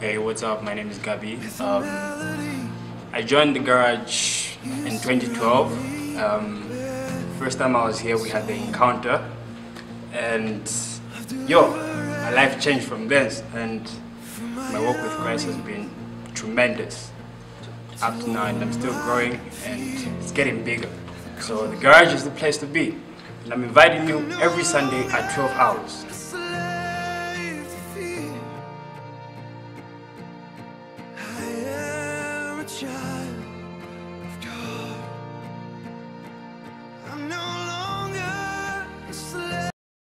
Hey, what's up? My name is Gabby. Um, I joined the garage in 2012. Um, first time I was here, we had the encounter, and yo, my life changed from then, and my work with Christ has been tremendous up to now, and I'm still growing, and it's getting bigger. So the garage is the place to be, and I'm inviting you every Sunday at 12 hours. shine.